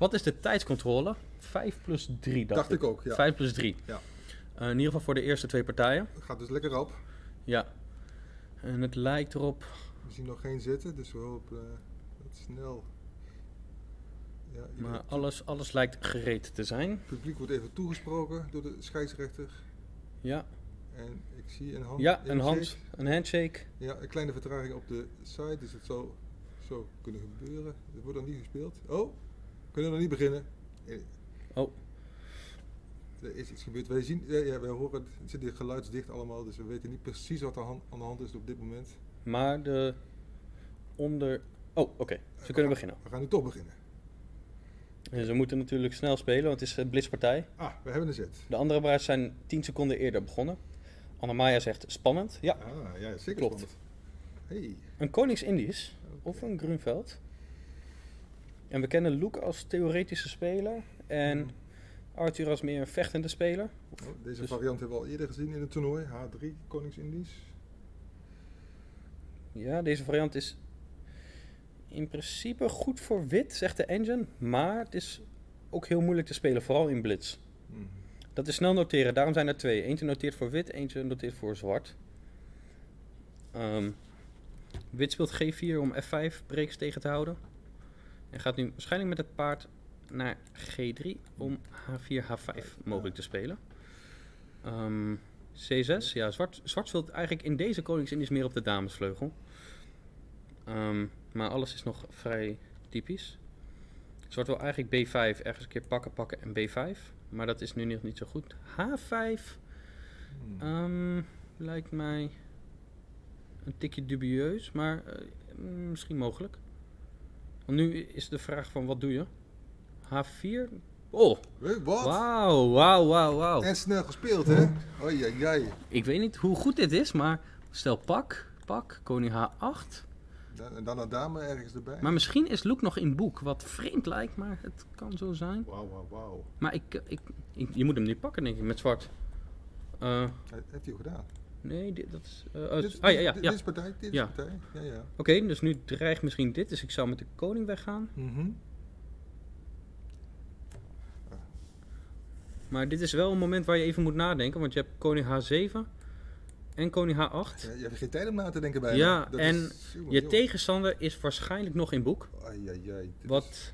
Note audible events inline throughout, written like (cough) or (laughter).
Wat is de tijdscontrole? 5 plus 3, dacht, Dacht ik ook, ja. 5 plus 3. Ja. Eh, in ieder geval voor de eerste twee partijen. Het gaat dus lekker op. Ja. En het lijkt erop. We zien nog geen zitten, dus we hopen eh, dat snel. Ja, Maar alles, alles lijkt gereed te zijn. Het publiek wordt even toegesproken door de scheidsrechter. Ja, En ik zie een hand. ja een hand, een handshake. Ja, een kleine vertraging op de site, dus het zou zo kunnen gebeuren. Het wordt nog niet gespeeld. Oh, we kunnen nog niet beginnen. Eh, Oh, Er is iets gebeurd. Wij zien, ja, ja, wij horen, het zit hier geluidsdicht allemaal, dus we weten niet precies wat er aan de hand is op dit moment. maar de onder. Oh, oké. Ze kunnen beginnen. We gaan nu toch beginnen. En ze moeten natuurlijk snel spelen, want het is een blitzpartij. Ah, we hebben een zet. De andere bruids zijn 10 seconden eerder begonnen. Annemaya zegt spannend. Ja, Ah, ja, zeker Klopt. spannend. Hey. een Konings-Indisch of een Grunveld. En we kennen Luke als theoretische speler en Arthur als meer een vechtende speler. Oh, deze Dus- variant hebben we al eerder gezien in het toernooi. H3, Konings-Indisch. Ja, deze variant is in principe goed voor wit, zegt de engine. Maar het is ook heel moeilijk te spelen, vooral in blitz. Mhm. Dat is snel noteren, daarom zijn er twee. Eentje noteert voor wit, eentje noteert voor zwart. Ehm, wit speelt G4 om F5 breaks tegen te houden. En gaat nu waarschijnlijk met het paard naar G3 om H4, H5 mogelijk te spelen. Ehm, C6, ja, zwart, zwart speelt eigenlijk in deze koningsindisch meer op de damesvleugel. Ehm, maar alles is nog vrij typisch. Zwart wil eigenlijk B5 ergens een keer pakken, pakken en B5. Maar dat is nu nog niet zo goed. H5 Hmm. ehm, lijkt mij een tikje dubieus, maar eh, mm, misschien mogelijk. Want nu is de vraag van wat doe je? H4? Oh, wat? wauw, wauw, wauw, wauw. En snel gespeeld, hè? Oei. Ik weet niet hoe goed dit is, maar stel pak, pak, koning H8. Dan, en dan een dame ergens erbij. Maar misschien is Luke nog in boek, wat vreemd lijkt, maar het kan zo zijn. Wauw, wauw, wauw. Maar ik, ik, ik- je moet hem niet pakken, denk ik, met zwart. Dat heeft hij gedaan. Nee, dit, dat is... eh, Dit, ah, ja, ja, dit, ja. dit is partij, dit Ja. is partij. Ja, ja. Oké, dus nu dreigt misschien dit, dus ik zou met de koning weggaan. Mhm. Maar dit is wel een moment waar je even moet nadenken, want je hebt koning H7 en koning H8. Ja, je hebt geen tijd om na te denken bij Ja. Dat en is- jongen, Je jongen. tegenstander is waarschijnlijk nog in boek. Ai, ai, Wat, is-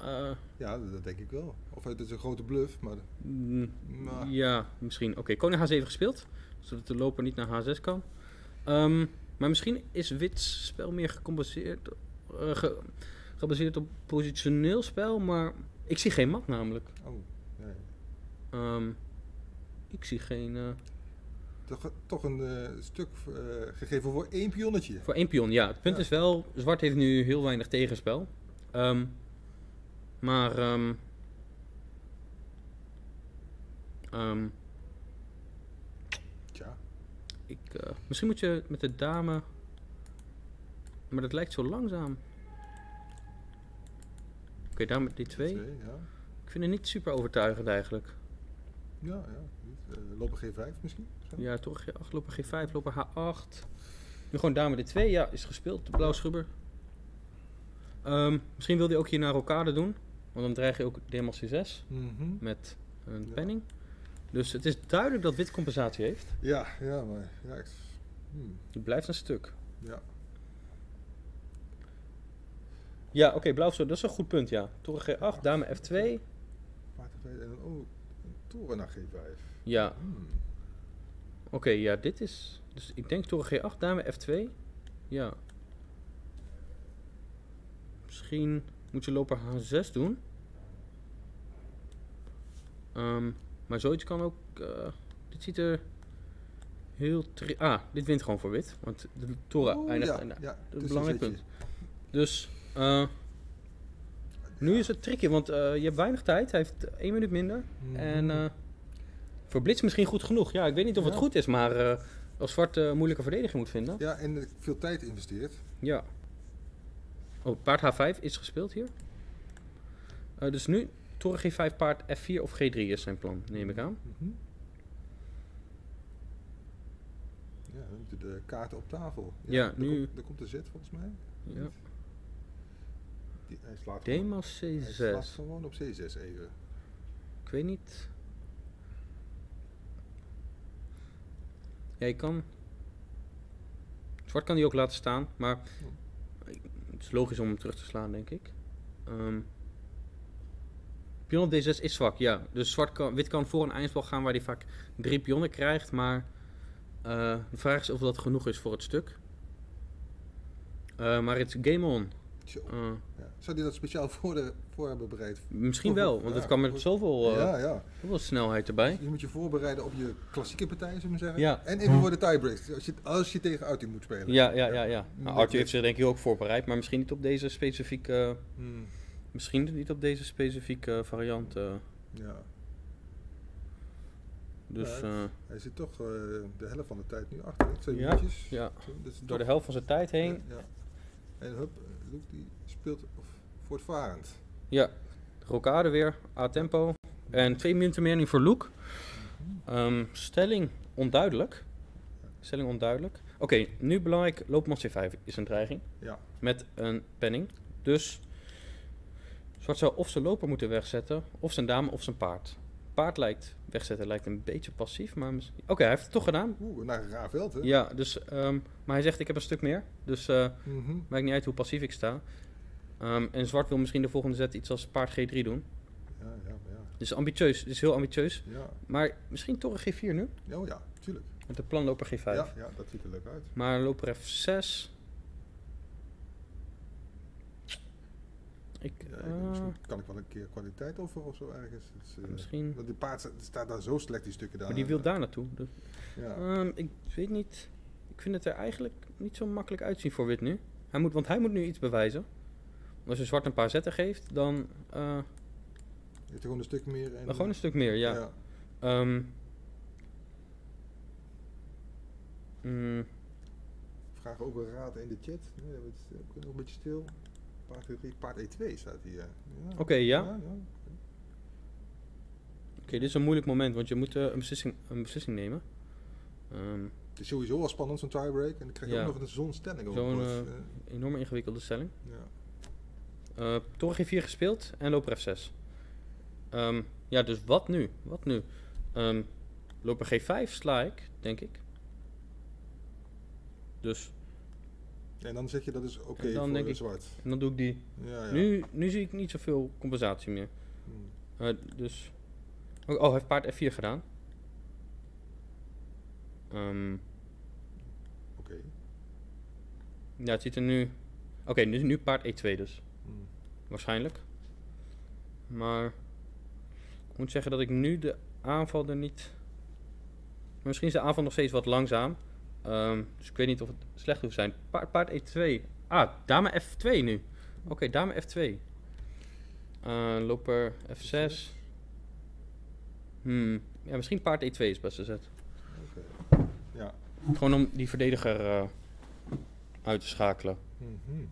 eh, Ja, dat, denk ik wel. Of het is een grote bluff, maar... mm, Nou. ja, misschien. Oké, koning H7 gespeeld, zodat de loper niet naar H6 kan. Ehm, maar misschien is wit spel meer gecompenseerd, eh, ge- gebaseerd op positioneel spel, maar ik zie geen mat namelijk. Oh, nee. Ehm, ik zie geen... eh, Toch, toch een stuk gegeven voor één pionnetje. Voor één pion, ja. Het punt Ja. is wel, zwart heeft nu heel weinig tegenspel. Ehm, maar, ehm, ehm, Tja. ik, eh, misschien moet je met de dame, maar dat lijkt zo langzaam. Oké, dame D2. Twee, ja. Ik vind het niet super overtuigend eigenlijk. Ja, ja. Eh, lopen G5 misschien? Zo? Ja, toch G8, loper G5, loper H8. Nu gewoon dame D2, ja, is gespeeld, de blauw schubber. Ehm, misschien wil hij ook hier naar rokade doen, want dan dreig je ook dm C6 Mhm. met een Ja. penning. Dus het is duidelijk dat wit compensatie heeft. Ja, ja, maar... Ja, ik, hmm, Die blijft een stuk. ja. Ja, oké, blauw zo, dat is een goed punt, ja. Toren G8, dame F2. Paard F2 en dan oh, een toren naar G5. Ja, Hmm. oké, ja, dit is... Dus ik denk toren G8, dame F2. Ja. Misschien moet je loper H6 doen. Ehm, maar zoiets kan ook... eh, dit ziet er heel... Ah, dit wint gewoon voor wit. Want de toren Oh, eindigt... ja, en- ja, dat is een belangrijk punt. Dus, eh, nu is het tricky, want eh, je hebt weinig tijd. Hij heeft één minuut minder. Mhm. En eh, voor Blitz misschien goed genoeg. Ja, ik weet niet of het goed is, maar eh, als zwart eh, moeilijke verdediging moet vinden. Ja, en eh, veel tijd investeert. Ja. Oh, paard H5 is gespeeld hier. Eh, dus nu toren G5, paard F4 of G3 is zijn plan, neem ik aan. Mhm. Ja, dan moeten de kaarten op tafel. Ja, nu- Komt, daar komt de zet volgens mij. Ja. Die hij slaat gewoon- Dame hij slaat C6. gewoon op C6 even. Ik weet niet. Ja, je kan. Zwart kan die ook laten staan, maar het is logisch om hem terug te slaan, denk ik. Ehm pion op D6 is zwak, ja. Dus zwart kan, wit kan voor een eindspel gaan waar hij vaak drie pionnen krijgt, maar eh, de vraag is of dat genoeg is voor het stuk. Eh, maar het is game on. Eh, Ja. Zou die dat speciaal (laughs) voor, de, voor hebben bereid? misschien wel, want ja, het kan met zoveel, ja, ja. zoveel snelheid erbij. Je moet je voorbereiden op je klassieke partijen, zullen we zeggen. Ja. En even voor de tiebreaks, als je, als je tegen Arthur moet spelen. Ja, ja, ja. ja. Nou, Arthur heeft zich denk ik ook voorbereid, maar misschien niet op deze specifieke, Hmm, misschien niet op deze specifieke variant. eh. ja. dus Ja, eh, Hij zit toch eh, de helft van de tijd nu achter. Twee Ja, minuutjes. ja, is door de helft van zijn tijd heen. Ja. En hup, Luke die speelt voortvarend. Ja, rocade weer, A-tempo. En twee minuten meer nu voor Luke. Ehm, stelling onduidelijk. Stelling onduidelijk. Oké, nu belangrijk, loopman C5 is een dreiging. Ja. Met een penning. Dus Zwart zou of zijn loper moeten wegzetten, of zijn dame of zijn paard. Paard lijkt, wegzetten lijkt een beetje passief, maar misschien... Oké, hij heeft het toch gedaan. Oeh, naar een raar veld, hè? Ja, dus, ehm, maar hij zegt ik heb een stuk meer. Dus Mhm. maakt niet uit hoe passief ik sta. Ehm, en Zwart wil misschien de volgende zet iets als paard G3 doen. ja, ja, ja. Dus ambitieus, dus heel ambitieus. Ja, Maar misschien toch een G4 nu? oh, ja, tuurlijk. Met de planloper G5. Ja, ja, dat ziet er leuk uit. Maar loper F6. Ik, ik- eh, misschien kan ik wel een keer kwaliteit over of zo ergens. Eh, misschien. Want die paard sta- staat daar zo slecht, die stukken daar. Maar die wil daar naartoe. Dus, Ja. ehm, ik weet niet. Ik vind het er eigenlijk niet zo makkelijk uitzien voor wit nu. Hij moet, want hij moet nu iets bewijzen. Want als je zwart een paar zetten geeft, dan, eh, Je hebt gewoon een stuk meer. En, gewoon een stuk meer. Ja. ja. Mm, Vragen ook een raad in de chat. Nee, is ook nog een beetje stil. Paard, E3, paard E2 staat hier. Oké, ja. ja. Oké, dit is een moeilijk moment, want je moet eh, een, beslissing, een beslissing nemen. Ehm, Het is sowieso al spannend, zo'n tiebreak. En dan krijg je Ja. ook nog een. Zo'n, eh, bord. Eh, enorme ingewikkelde stelling. ja. Eh Toren G4 gespeeld en loper F6. Ehm, ja, dus wat nu? Wat nu? Ehm, loper G5 sla ik, denk ik. Dus, En dan zeg je dat is oké dan voor denk de ik- zwart. en dan doe ik die. Ja, ja. Nu, nu zie ik niet zoveel compensatie meer. Hmm. Dus, oh, oh, hij heeft paard F4 gedaan. Ehm, Oké. ja, het ziet er nu... Oké, nu, nu paard E2 dus. Hmm. Waarschijnlijk. Maar ik moet zeggen dat ik nu de aanval er niet. Maar misschien is de aanval nog steeds wat langzaam. Ehm, dus ik weet niet of het slecht hoeft te zijn. Paard, paard E2. Ah, dame F2 nu. Oké, dame F2. Eh, loper F6. Hmm. Ja, misschien paard E2 is best zet. Oké. Ja. Gewoon om die verdediger eh, uit te schakelen. Mhm.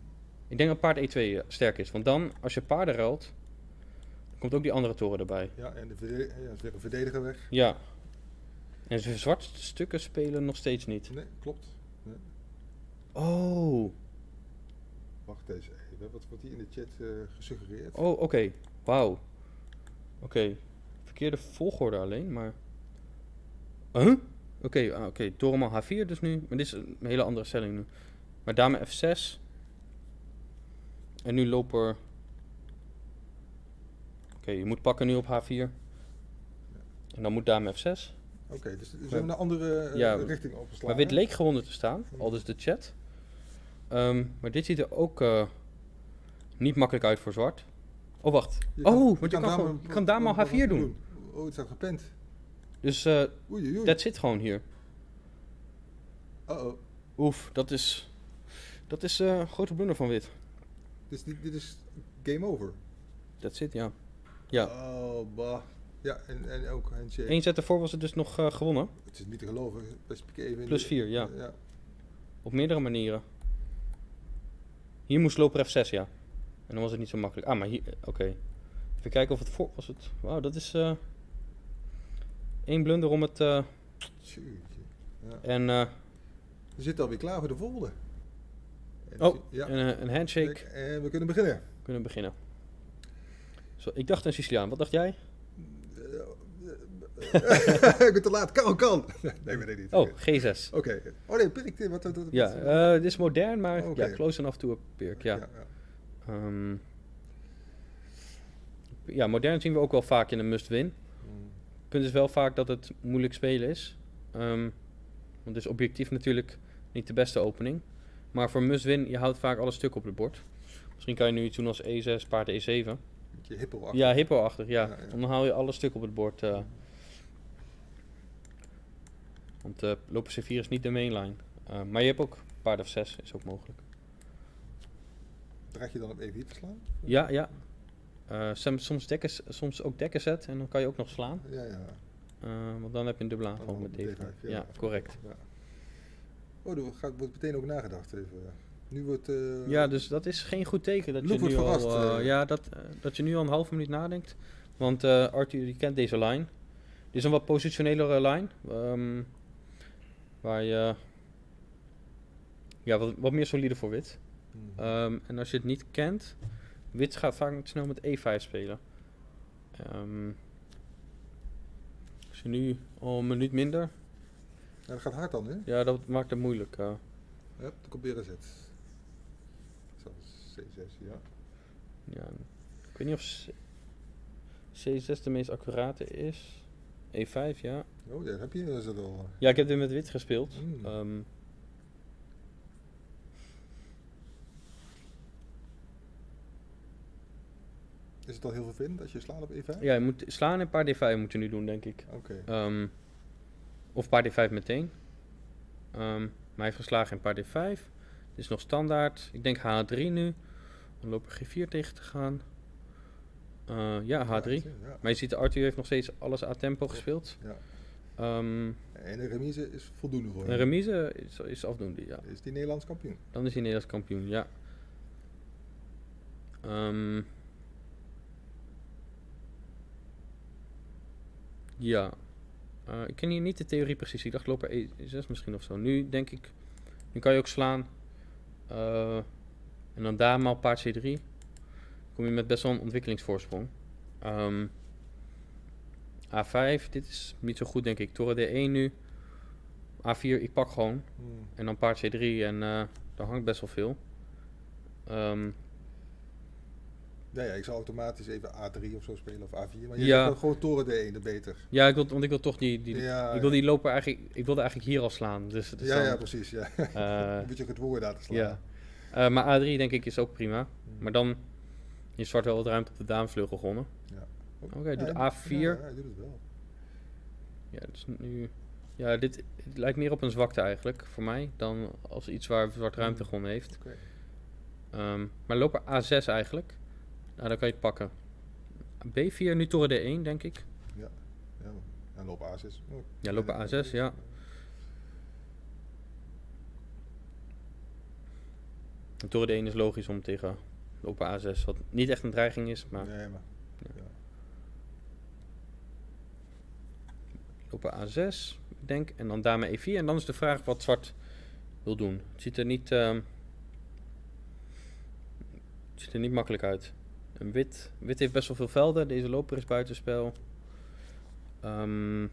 Ik denk dat paard E2 eh, sterk is. Want dan, als je paarden ruilt, komt ook die andere toren erbij. Ja, en de verdediger weg. Ja. En ze zwarte stukken spelen nog steeds niet. Nee, klopt. Oh. Wacht eens even. Wat wordt hier in de chat eh, gesuggereerd? Oh, oké. Wauw. Oké. Verkeerde volgorde alleen, maar... Huh? Oké, ah, oké. Torenman H4 dus nu. Maar dit is een hele andere stelling nu. Maar dame F6. En nu loper... Oké, je moet pakken nu op H4. En dan moet dame F6. Oké, dus we zijn een andere eh, Ja, richting opgeslagen. Maar wit leek gewonnen te staan, al dus de chat. Ehm, maar dit ziet er ook eh, niet makkelijk uit voor zwart. Oh, wacht. Je oh, kan- want je kan, gewoon, je kan dame al wat- wat H4 doen. Oh, het staat gepland. Dus eh dat zit gewoon hier. Uh-oh. Oef, dat is... Dat is een grote blunder van wit. Dus dit, dit is game over. Dat zit, ja. Ja. Oh, bah. Ja, en, en ook handshake. Eén zet ervoor was het dus nog eh, gewonnen. Het is niet te geloven. Best even Plus de- vier, ja. ja. Op meerdere manieren. Hier moest loper F6, ja. En dan was het niet zo makkelijk. Ah, maar hier... Oké. Even kijken of het voor... Was het... Wauw, dat is... eh één blunder om het... eh, Tjoetje. Ja. en... eh, We zitten alweer klaar voor de volgende. En oh, ja. en, eh, een handshake. En we kunnen beginnen. kunnen beginnen. Zo, ik dacht een Siciliaan. Wat dacht jij? (laughs) ik ben te laat. Kan, kan. (laughs) Nee, weet ik niet. Oh, Oké. G6. Oké. Oh nee, Pirk. Wat, wat, wat, Ja, wat- eh, dit is modern, maar Oké. ja, close enough to a Pirk. Ja. ja. Ehm, ja, modern zien we ook wel vaak in een must-win. Mm. punt is wel vaak dat het moeilijk spelen is. Ehm, want het is objectief natuurlijk niet de beste opening. Maar voor must-win, je houdt vaak alle stukken op het bord. Misschien kan je nu iets doen als E6, paard E7. Beetje hippel Ja, hippo-achtig, ja. Ja, ja. Dan haal je alle stukken op het bord. eh. Want eh loper C4 is niet de mainline. Eh, maar je hebt ook paard of 6, is ook mogelijk. Draag je dan op E4 te slaan? Ja, ja. Eh, soms, dekken, soms ook dekken zet en dan kan je ook nog slaan. Ja, ja. Want dan heb je een dubbele aanval met met D5. D5, Ja, ja. correct. Ja. Oh, er gaat, wordt meteen ook nagedacht even. Nu wordt... Ja, dus dat is geen goed teken dat je nu wordt al, verrast, eh. ja, dat, dat je nu al een halve minuut nadenkt. Want Arthur die kent deze line. Dit is een wat positionelere line. ehm, waar je ja, wat, wat meer solide voor wit. Mhm. Ehm, en als je het niet kent, wit gaat vaak snel met E5 spelen. Ehm, als je nu al een minuut minder, Ja, dat gaat hard dan, hè? ja, dat maakt het moeilijk. Ja, dan komt weer een Z. Zo, C6, ja. Ja, ik weet niet of C- C6 de meest accurate is. E5, ja. Oh, ja, heb je het al. Ja, ik heb dit met wit gespeeld. Mm. Is het al heel vervelend als je slaat op E5? ja, je moet slaan en paard D5 moet je nu doen, denk ik. Oké. Ehm, of paard D5 meteen. Ehm, maar hij heeft geslagen in paard D5. Dit is nog standaard. Ik denk H3 nu. Dan loop ik G4 tegen te gaan. Eh, ja, H3. Ja. Maar je ziet, Arthur heeft nog steeds alles a tempo gespeeld. ja. Ehm, En de remise is voldoende voor een hem. remise is, is afdoende, ja. Is die Nederlands kampioen? Dan is hij Nederlands kampioen, ja. Ehm, ja. Eh, ik ken hier niet de theorie precies. Ik dacht loper E6 misschien of zo. Nu denk ik... Nu kan je ook slaan. eh, en dan dame op paard C3. Kom je met best wel een ontwikkelingsvoorsprong. Ehm, A5, dit is niet zo goed denk ik. Toren D1 nu. A4, ik pak gewoon. Hmm. En dan paard C3 en eh daar hangt best wel veel. Ehm, Ja, ja, ik zou automatisch even A3 of zo spelen of A4. Maar je Ja. gewoon toren D1, dat beter. ja, ik wil, want ik wil toch die, die Ja, ik wil die loper eigenlijk, ik wilde eigenlijk hier al slaan. Dus, dus ja, dan, ja, precies. Ja. (laughs) eh, Een beetje gedwongen daar te slaan. ja. Eh, maar A3 denk ik is ook prima. Hmm. Maar dan is zwart wel wat ruimte op de damesvleugel gewonnen. Ja. Oké, hij doet hij- A4. Ja, hij doet het wel. Ja, dus nu, ja dit het lijkt meer op een zwakte eigenlijk voor mij dan als iets waar zwart ruimte Hmm. gewonnen heeft. Oké. Ehm, maar loper A6 eigenlijk. Nou, dan kan je het pakken. B4, nu toren D1 denk ik. Ja, en loop A6. Oh, Ja, lopen A6, ja. En toren D1 is logisch om tegen lopen A6, wat niet echt een dreiging is, maar Nee, maar. Ja. Ja. Lopen A6, ik denk. En dan dame E4. En dan is de vraag wat zwart wil doen. Het ziet er niet, ehm, het ziet er niet makkelijk uit. En wit, wit heeft best wel veel velden. Deze loper is buitenspel. En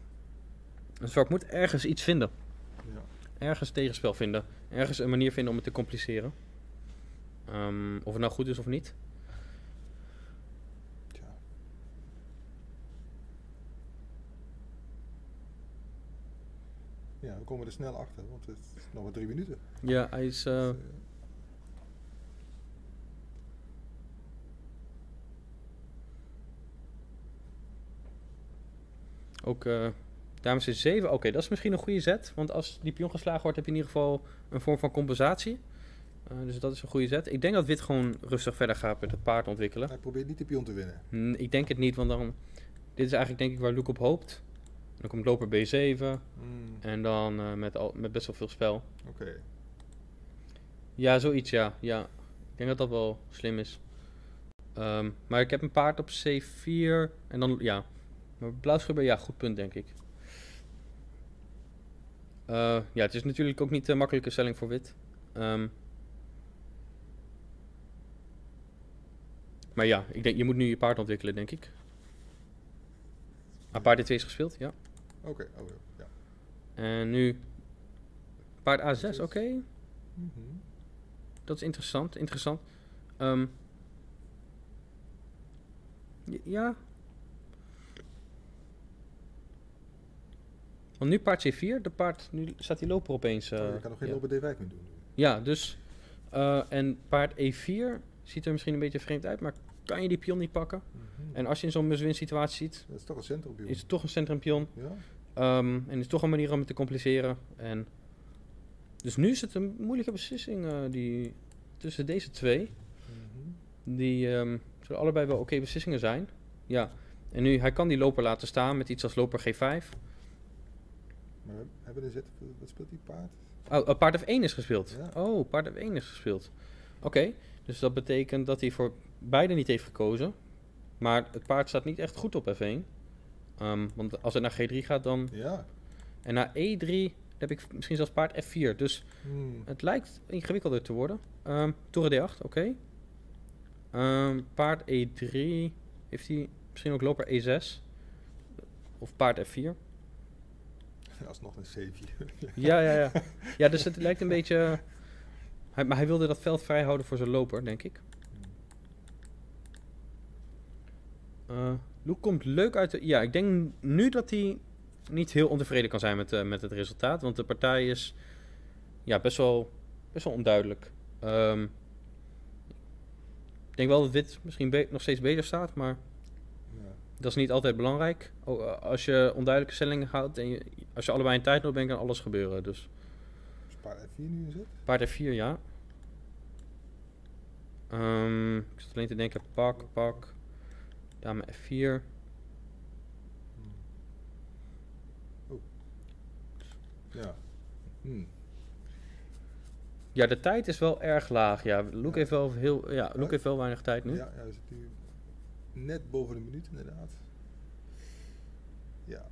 zwart moet ergens iets vinden. Ja. Ergens tegenspel vinden. Ergens een manier vinden om het te compliceren. Ehm, of het nou goed is of niet. Tja. Ja, we komen er snel achter, want het is nog maar drie minuten. Ja, hij is... Dus, eh, Ook uh, dames is 7. Oké, dat is misschien een goede zet. Want als die pion geslagen wordt, heb je in ieder geval een vorm van compensatie. Uh, dus dat is een goede zet. Ik denk dat wit gewoon rustig verder gaat met het paard ontwikkelen. hij probeert niet de pion te winnen. Ik denk het niet, want dan... Dit is eigenlijk denk ik waar Luke op hoopt. Dan komt loper B7. Hmm, En dan uh, met, al, met best wel veel spel. Oké. Ja, zoiets ja. ja. Ik denk dat dat wel slim is. Um, maar ik heb een paard op C4. En dan, ja. Maar blauwschubber, ja, goed punt denk ik. Uh, ja, het is natuurlijk ook niet een makkelijke stelling voor wit. Um, Maar ja, ik denk, je moet nu je paard ontwikkelen, denk ik. Paard D2 is gespeeld, ja. Oké, oh, ja. En nu paard A6, oké. Mhm. Dat is interessant, interessant. Ehm, ja. Want nu paard C4, de paard, nu staat die loper opeens. Oh, je kan nog geen ja. lopen D5 meer doen. Ja, dus. eh, en paard E4 ziet er misschien een beetje vreemd uit, maar kan je die pion niet pakken? En als je in zo'n must-win situatie ziet, Dat is toch een centrum, is het toch een centrumpion. Ja? Ehm, en is toch een manier om het te compliceren. En dus nu is het een moeilijke beslissing eh, die, tussen deze twee. Mhm. Die ehm, zullen allebei wel oké beslissingen zijn. Ja. En nu, hij kan die loper laten staan met iets als loper G5. Maar we hebben we een zet, wat speelt die paard? Oh, eh, paard F1 is gespeeld. Ja. Oh, paard F1 is gespeeld. Oké, dus dat betekent dat hij voor beide niet heeft gekozen. Maar het paard staat niet echt goed op F1. Ehm, want als het naar G3 gaat dan... Ja. En naar E3 heb ik misschien zelfs paard F4. Dus Hmm. het lijkt ingewikkelder te worden. Ehm toren D8, oké. Ehm, paard E3. Heeft hij misschien ook loper E6? Of paard F4? Alsnog een C4. Ja, ja, ja. Ja, dus het lijkt een beetje... Hij, maar hij wilde dat veld vrij houden voor zijn loper, denk ik. Luke komt leuk uit de... Ja, ik denk nu dat hij niet heel ontevreden kan zijn met, eh, met het resultaat. Want de partij is ja, best, wel, best wel onduidelijk. Ehm, ik denk wel dat wit misschien nog steeds beter staat, maar Ja. dat is niet altijd belangrijk. Oh, eh, als je onduidelijke stellingen houdt en je, als je allebei in tijd nodig bent, kan alles gebeuren. Dus Is paard F4 nu in zet? paard F4, ja. Ehm, ik zat alleen te denken, pak, pak. Dame F4. Hmm. Oh. Ja. Hmm. Ja, de tijd is wel erg laag. Ja, Luke Ja. heeft wel heel, ja, Luke heeft wel weinig tijd nu. Ja, we zitten nu net boven de minuut inderdaad. Ja.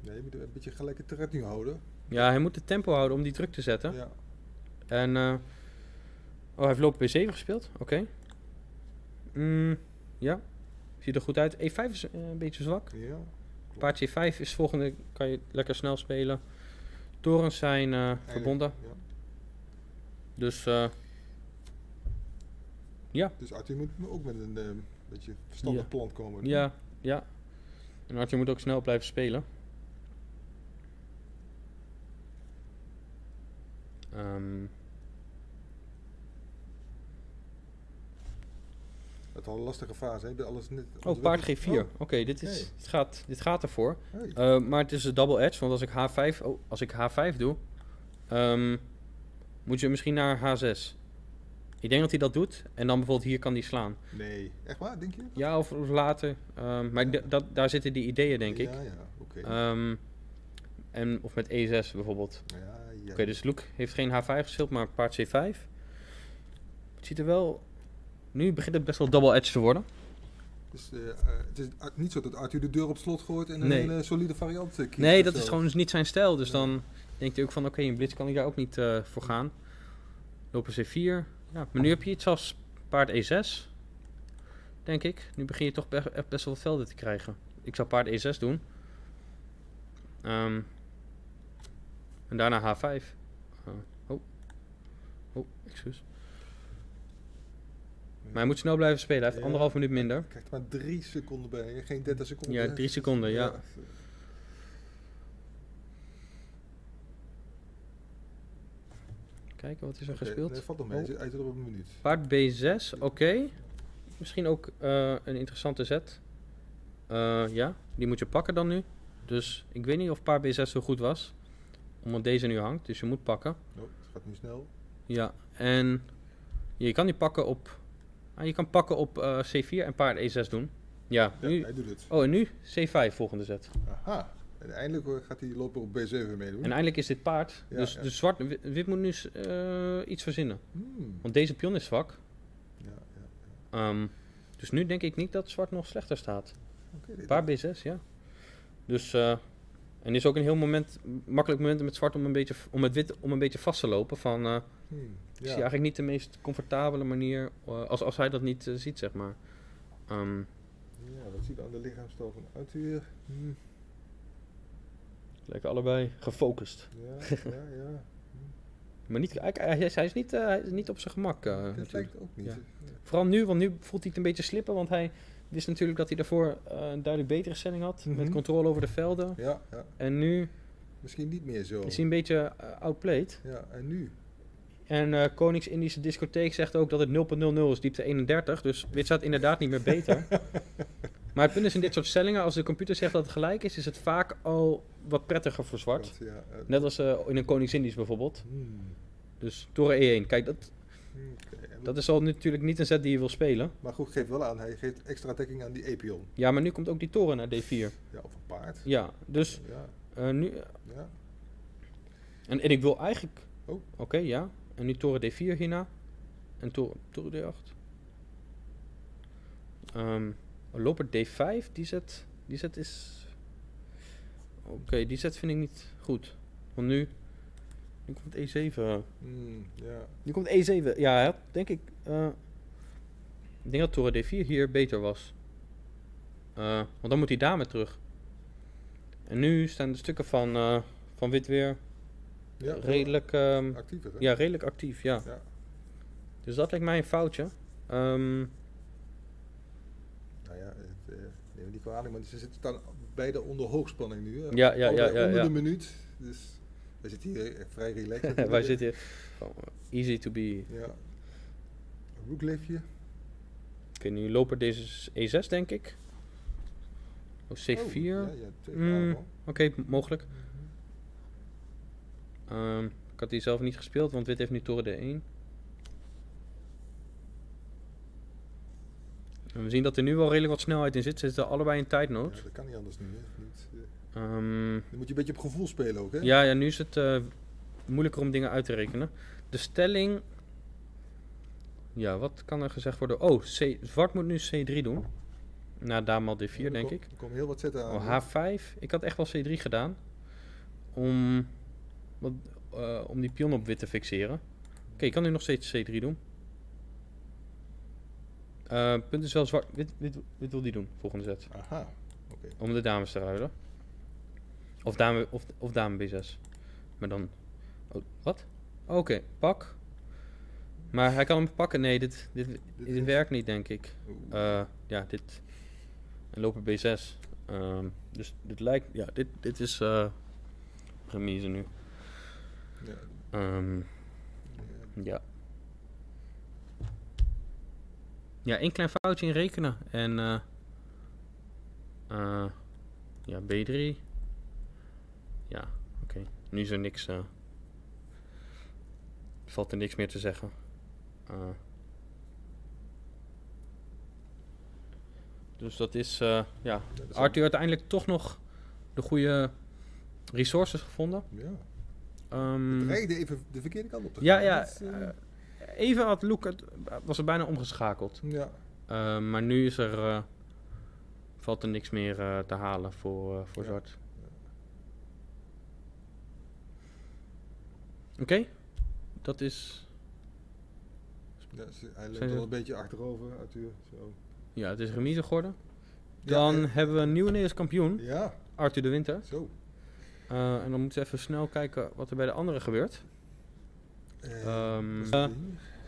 Nee, je moet een beetje gelijke tred nu houden. Ja, hij moet het tempo houden om die druk te zetten. Ja. En, eh, oh, hij heeft lopen B7 gespeeld. Oké. Mm, ja, ziet er goed uit. E5 is eh, een beetje zwak. Ja. Paard C5 is volgende, kan je lekker snel spelen. Torens zijn eh, verbonden. Ja. Dus eh, ja, Dus Arthur moet ook met een beetje verstandig Ja. plan komen. ja, ja. En Arthur moet ook snel blijven spelen. Ehm, Het is al een lastige fase, hè? Alles net, oh, paard weg- G4. Oh, Oké, dit, is, Hey. dit, gaat, dit gaat ervoor. hey. Eh, maar het is een double edge, want als ik H5, oh, als ik H5 doe, ehm, moet je misschien naar H6. Ik denk dat hij dat doet en dan bijvoorbeeld hier kan hij slaan. Nee, echt waar, denk je? Ja, of, of later. Ehm, maar Ja. dat, daar zitten die ideeën, denk ik. Ja, ja, oké. Ehm, en, of met E6 bijvoorbeeld. ja, ja. Oké, dus Luke heeft geen H5 gespeeld, maar paard C5. Het ziet er wel... Nu begint het best wel double edge te worden. Dus, eh, eh, het is niet zo dat Arthur de deur op slot gooit en een hele solide variant eh, kiest. Nee, dat zo. is gewoon niet zijn stijl. Dus Ja. dan denkt hij ook van, oké, in Blitz kan ik daar ook niet eh, voor gaan. Lopen C4. Ja, maar nu heb je iets als paard E6. Denk ik. Nu begin je toch best wel wat velden te krijgen. Ik zou paard E6 doen. Ehm, en daarna H5. Eh, oh. Oh, excuus. Maar hij moet snel blijven spelen. Hij heeft Ja. anderhalf minuut minder. Je krijgt maar drie seconden bij, geen 30 seconden. Ja, drie seconden, ja. Kijken, wat is er gespeeld? Nee, valt nog mee. Hij zit- Hij zit op een minuut. Paard B6, oké. Misschien ook eh, een interessante zet. Eh, ja, die moet je pakken dan nu. Dus ik weet niet of paard B6 zo goed was. Omdat deze nu hangt, dus je moet pakken. Oh, het gaat nu snel. Ja, en je kan die pakken op... Ah, je kan pakken op eh, C4 en paard E6 doen. Ja, Ja, nu... hij doet het. Oh, en nu C5 volgende zet. Aha. En eindelijk gaat hij lopen op B7 meedoen. En eindelijk is dit paard. Ja, dus ja. dus zwart, wit, moet nu eh, iets verzinnen. Hmm. Want deze pion is zwak. Ja, ja. Ehm, dus nu denk ik niet dat zwart nog slechter staat. Paard B6, ja. Dus eh, En is ook een heel moment, makkelijk moment met zwart om een beetje, om het wit om een beetje vast te lopen. Van, eh, Hmm, ja. eigenlijk niet de meest comfortabele manier, eh, als, als hij dat niet eh, ziet, zeg maar. Ehm, ja, wat ziet aan de lichaamstaal van Arthur? Hmm, lijken allebei gefocust. ja, (laughs) ja, ja. Maar niet, hij, hij, is- hij is niet, hij is niet op zijn gemak. Dat natuurlijk. lijkt ook niet. Ja. Vooral nu, want nu voelt hij het een beetje slippen. Want hij wist natuurlijk dat hij daarvoor eh, een duidelijk betere stelling had. Met Mhm. controle over de velden. Ja, ja. En nu Misschien niet meer zo. is hij een beetje uh, outplayed. Ja, en nu? En eh Konings-Indische discotheek zegt ook dat het 0.00 is, diepte 31. Dus dit staat inderdaad niet meer beter. (laughs) maar het punt is in dit soort stellingen, als de computer zegt dat het gelijk is, is het vaak al wat prettiger voor zwart. Ja, eh, Net als eh, in een Konings-Indisch bijvoorbeeld. hmm, Dus toren E1. Kijk, dat. Dat is al natuurlijk niet een set die je wil spelen. Maar goed, geef wel aan, hij geeft extra dekking aan die Epion. Ja, maar nu komt ook die toren naar D4. Ja, of een paard. Ja, dus Ja, eh, nu... ja. En, en ik wil eigenlijk... Oh. Oké, ja. En nu toren D4 hierna. En toren, toren D8. Ehm loper D5, die zet, die zet is... Oké, die zet vind ik niet goed. Want nu... Nu komt E7. Hmm, ja. Nu komt E7. Ja, hij had, denk ik... eh, ik denk dat toren D4 hier beter was. Eh, want dan moet die dame terug. En nu staan de stukken van, eh, van wit weer ja redelijk... ehm, actiever. Hè? ja, redelijk actief, ja. Ja. Dus dat lijkt mij een foutje. Ehm, Nou ja, het, neem me niet kwalijk, maar ze zitten dan beide onder hoogspanning nu. Hè? Ja, ja, ja, ja, Onder ja. de minuut. Dus (laughs) wij zitten hier vrij relaxed. zitten hier. oh, easy to be. Ja. Rookleefje. Oké, nu lopen deze E6, denk ik. Oh, C4. Oh, ja, Mm, vragen. Oké, mogelijk. Ehm, ik had die zelf niet gespeeld, want wit heeft nu toren D1. En we zien dat er nu wel redelijk wat snelheid in zit. Ze zitten allebei in tijdnood. Ja, dat kan niet anders nu. Hè? Niet, eh, Ehm, dan moet je een beetje op gevoel spelen ook, hè? Ja, ja, nu is het eh, moeilijker om dingen uit te rekenen. De stelling. Ja, wat kan er gezegd worden? Oh, C, zwart moet nu C3 doen. Na dame al D4, Ja, er denk kom- ik. Er komen heel wat zetten aan. Oh, hoor. H5. Ik had echt wel C3 gedaan. Om, wat, eh, om die pion op wit te fixeren. Oké, ik kan nu nog steeds C3 doen. Eh, punt is wel zwart. Wit, wit, wit wil die doen, volgende zet. Aha, oké. Om de dames te ruilen. Of dame, of, of dame B6. Maar dan... Oh, wat? Oké, pak. Maar hij kan hem pakken. Nee, dit, dit, werkt niet, denk ik. Oeh. Eh, ja, dit... En lopen B6. Ehm, dus dit lijkt... Ja, dit, dit is... remise nu. ja, Ehm, ja. ja. Één klein foutje in rekenen. En... eh, ja, B3. Ja, oké. Nu is er niks... eh valt er niks meer te zeggen. Eh, dus dat is... eh, ja, dat is Arthur uiteindelijk toch nog de goede resources gevonden. Ja. Ehm, Dreigde even de verkeerde kant op te ja, gaan. ja. Is, even had Luke het, was het bijna omgeschakeld. ja. Eh, maar nu is er, valt er niks meer te halen voor, voor Ja. zwart. Oké, dat is... ja ze- hij al ze- een beetje achterover, Arthur. Zo. Ja, het is remise geworden. Ja, Dan en- hebben we een nieuwe Nederlands kampioen, Ja, Arthur de Winter. zo. Eh, en dan moeten we even snel kijken wat er bij de anderen gebeurt. Eh, Ehm, eh?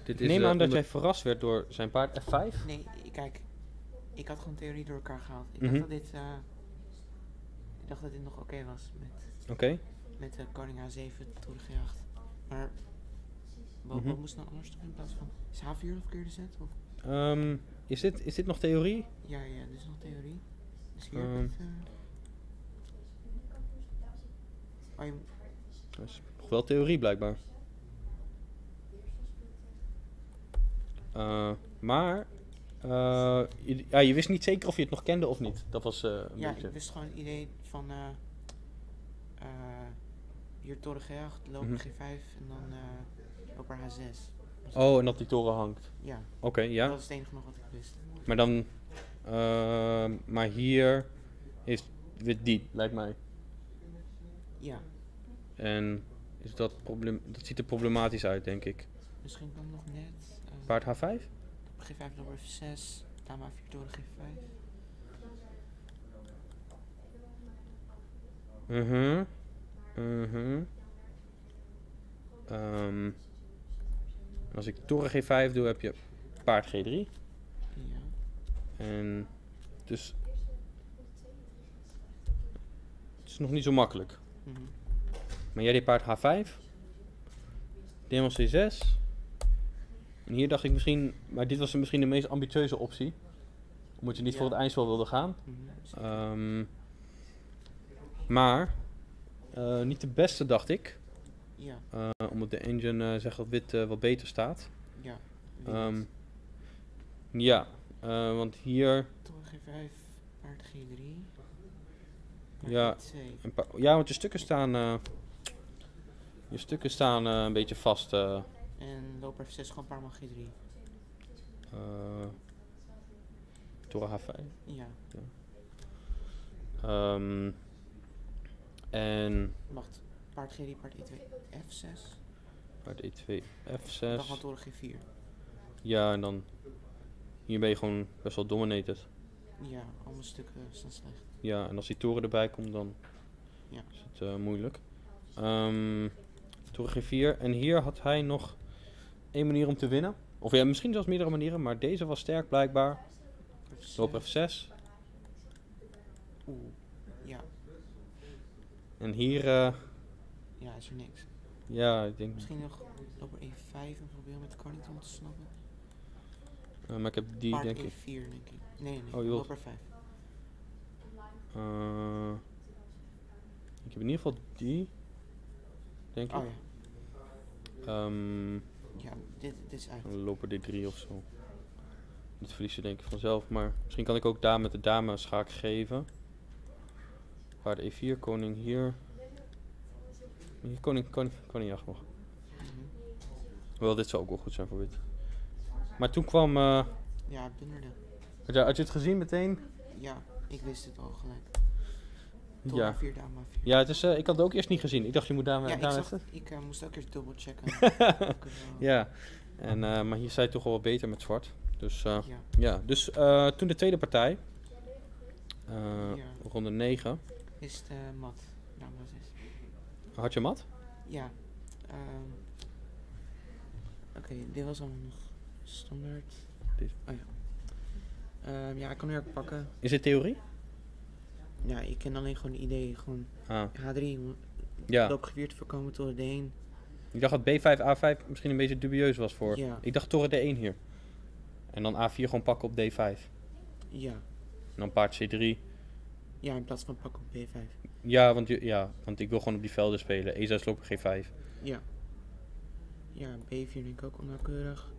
Dit is, Neem aan dat jij verrast werd door zijn paard F5. Nee, kijk. Ik had gewoon theorie door elkaar gehaald. Ik Mhm. dacht dat dit... eh, ik dacht dat dit nog oké was met, Oké. met de koning H7 toer G8. Maar... Wat, wat moest nou anders doen in plaats van... Is H4 de verkeerde zet? Of, Ehm, is, dit, is dit nog theorie? ja, ja, dit is nog theorie. Dus hier het, oh, je, Dat is nog wel theorie blijkbaar. Eh, maar eh, je, ja, je wist niet zeker of je het nog kende of niet. Dat was een ja, beetje. ik wist gewoon het idee van... hier toren G8, loper Mhm. G5 en dan eh loper H6. Oh, en dat die toren hangt. Ja, Oké, ja. dat is het enige nog wat ik wist. Maar dan. ehm, maar hier heeft wit die, lijkt mij. Ja, En is dat, probleem, dat ziet er problematisch uit, denk ik. misschien kan nog net. eh, Paard H5? G5 loper F6, dame A4 toren G5. Mhm. Mhm. Ehm, als ik toren G5 doe, heb je paard G3. Ja, En dus... Het is nog niet zo makkelijk. mhm. Maar jij deed paard H5. Demo C6. En hier dacht ik misschien... Maar dit was misschien de meest ambitieuze optie. Omdat je niet voor het eindspel wilde gaan. mhm. Ehm, maar... eh, niet de beste, dacht ik. Ja, Eh, omdat de engine eh, zegt dat wit wat beter staat. ja. Weet. ja, want hier... Toren G5, paard G3. paard Ja. G2. Een paar- ja, want je stukken staan... je stukken staan een beetje vast. En loper F6 gewoon paar maal G3. eh toren H5. Ja, Ehm, en wacht. Paard G3, paard E2, F6. paard E2, Dan F6. gewoon toren G4. Ja, en dan... Hier ben je gewoon best wel dominated. Ja, allemaal stukken staan slecht. Ja, en als die toren erbij komt, dan Ja. is het eh, moeilijk. Ehm toren G4. En hier had hij nog één manier om te winnen. Of ja, misschien zelfs meerdere manieren, maar deze was sterk blijkbaar. F6. Loop F6. Oeh. En hier, eh, Ja, is er niks. ja, ik denk... Misschien nog loper E5 en proberen met de koning te ontsnappen. eh, maar ik heb die, denk E4 ik. denk ik. Nee, nee, Oh, loper 5. eh, ik heb in ieder geval die. Denk ik. Oh ja. Ehm, Ja, dit, dit is een loper D3 of zo. Dat verlies je denk ik vanzelf, maar misschien kan ik ook daar met de dame schaak geven. Paard E4, koning hier. Hier, koning, koning, koning jacht nog. Wel, dit zou ook wel goed zijn voor wit. Maar toen kwam, eh, Ja, had, je, had je het gezien meteen? Ja, ik wist het al gelijk. Ja. Toren 4, dame 4. Ja, het is, eh, ik had het ook eerst niet gezien. Ik dacht je moet daar, Ja, ik, zag, ik eh, moest ook eerst dubbel checken. (laughs) Ja, en, maar hier zei toch wel wat beter met zwart. Dus ja. ja, dus toen de tweede partij, Ja. ronde 9, Is het eh, mat? Dame 6. had je mat? Ja. ehm Oké, dit was allemaal nog standaard. Dit. Oh ja. Ehm, ja, ik kan Urk pakken. Is dit theorie? Ja, ik ken alleen gewoon de idee. Gewoon Ah, H3, om ja. te voorkomen tot de D1. Ik dacht dat B5, A5 misschien een beetje dubieus was voor. Ja. Ik dacht toren D1 hier. En dan A4 gewoon pakken op D5. Ja. En dan paard C3. Ja, in plaats van pakken op B5. Ja, want, je, ja, want ik wil gewoon op die velden spelen. E6 loper G5. Ja. Ja, B4 denk ik ook onnauwkeurig.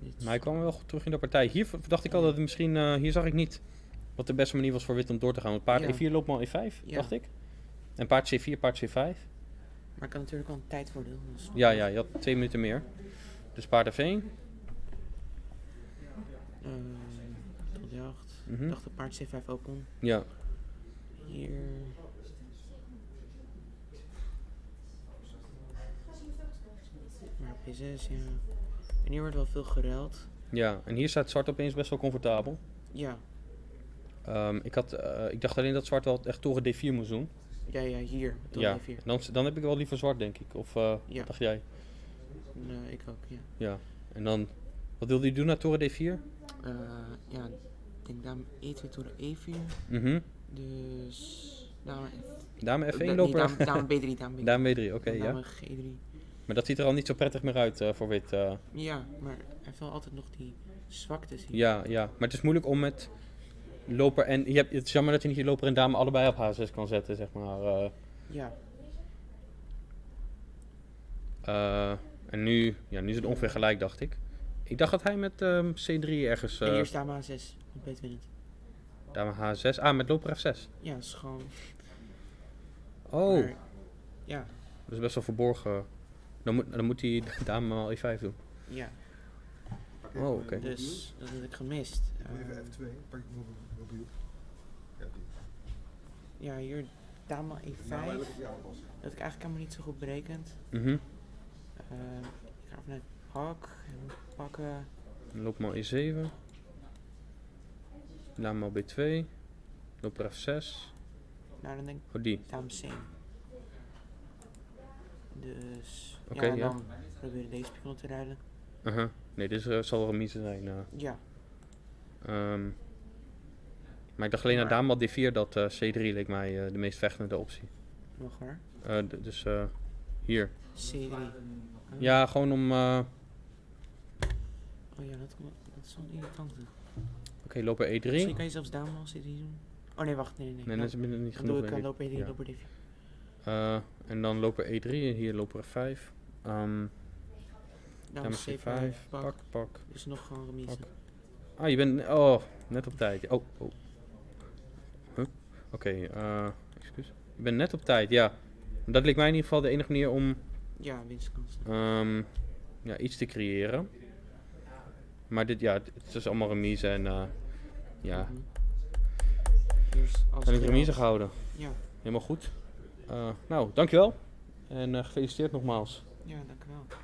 Dit Maar hij kwam wel goed terug in de partij. Hier dacht ik al dat het misschien... eh, hier zag ik niet wat de beste manier was voor wit om door te gaan. Want paard Ja. E4 loopt maar E5, Ja. dacht ik. En paard C4, paard C5. Maar ik kan natuurlijk wel een tijdvoordeel. Dus Ja, ja, je had twee minuten meer. Dus paard F1. Ehm, tot de 8. Mhm. Ik dacht de paard C5 ook om. Ja. Hier. Maar P6, ja. En hier wordt wel veel geruild. ja, en hier staat zwart opeens best wel comfortabel. Ja. Ehm, ik, had, eh, ik dacht alleen dat zwart wel echt toren D4 moest doen. Ja, ja, hier. Ja, E4. dan, dan heb ik wel liever zwart, denk ik. Of eh, Ja. dacht jij? Nee, ik ook, ja. Ja. En dan, wat wilde hij doen naar toren D4? Eh, ja, ik dame E2 door E4. Mhm. Dus dame F... Dame F1 lopen? Nee, dame, dame B3. Dame B3, dame B3 (laughs) oké, ja. Dame G3. Maar dat ziet er al niet zo prettig meer uit uh, voor wit. Uh. Ja, maar hij heeft wel altijd nog die zwakte zien. Ja, ja. Maar het is moeilijk om met loper en... Je hebt, het is jammer dat je niet je loper en dame allebei op H6 kan zetten, zeg maar. Uh. Ja. en nu, ja, nu is het ongeveer gelijk, dacht ik. Ik dacht dat hij met ehm, um, C3 ergens... en eerst dame H6. Ik weet het niet. Dame H6. Ah, met loper F6. Ja, dat is gewoon... Oh. Ja. Dat is best wel verborgen. Dan moet, dan moet die dame al E5 doen. Ja. Oh, oké. Dus, dat e heb ik gemist. Even F2. Pak ik mobiel. Ja. Ja, hier dame E5. Dat ik eigenlijk helemaal niet zo goed berekend. Mhm. Ehm, ik ga even naar en Pakken. Loop maar E7. Dame al B2. Loper F6. Nou, dan denk ik Oh, die. dame C. Dus Oké, ja, dan proberen deze pion te ruilen. Aha. Nee, dit is, eh, zal remise zijn. eh. Ja, Ehm, maar ik dacht alleen naar dame al D4 dat eh, C3 leek mij de meest vechtende optie. nog waar. Dus hier. C3. Oh. Ja, gewoon om... Oh ja, dat, dat is wel een Oké, loper E3. Misschien kan je zelfs dame als C3 doen. Oh nee, wacht, nee, nee. Nee, Dan- dat is binnen niet dan doe genoeg. ik uh, loop E3, Ja. loper D4. Eh, en dan loper E3 en hier loper F5. Ehm Dame dame C5, C5. pak. Pak, pak. Dus nog gewoon remise. Ah, je bent... Oh, net op tijd. Oh, oh. Huh? Oké, eh, excuus. Je bent net op tijd, ja. Dat leek mij in ieder geval de enige manier om Ja, winstkans. ehm, ja, iets te creëren. Maar dit, ja, het is allemaal remise en eh, ja, Mhm. Dus als heb ik remise gehouden. Ja, Helemaal goed. Eh, nou, dankjewel. En eh, gefeliciteerd nogmaals. ja, dank u.